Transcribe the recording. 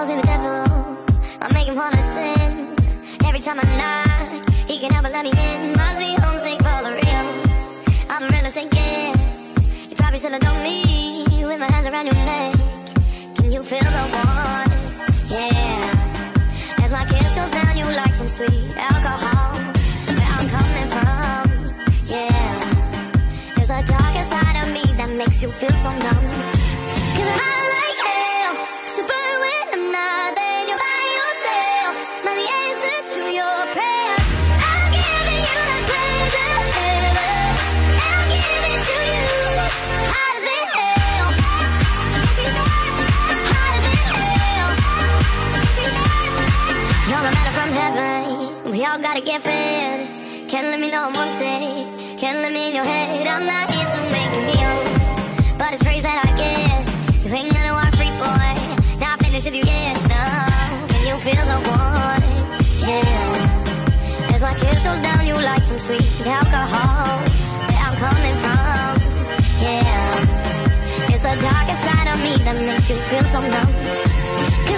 calls me the devil. I make him wanna sin. Every time I knock, he can help but let me in. Must be homesick for the real. I'm the realest it gets. You probably still adore me with my hands around your neck. Can you feel the warmth? Yeah. As my kiss goes down, you like some sweet alcohol. Where I'm coming from, yeah. There's a darker side of me that makes you feel so numb. Cause I We all gotta get fed. Can't let me know I'm on wanted. Can't let me in your head. I'm not here to make you kneel. But it's praise that I get. You ain't gonna walk free, boy. Not finished with you yet, no. Can you feel the warmth? Yeah. As my kiss goes down, you like some sweet alcohol. Where I'm coming from, yeah. It's the darkest side of me that makes you feel so numb.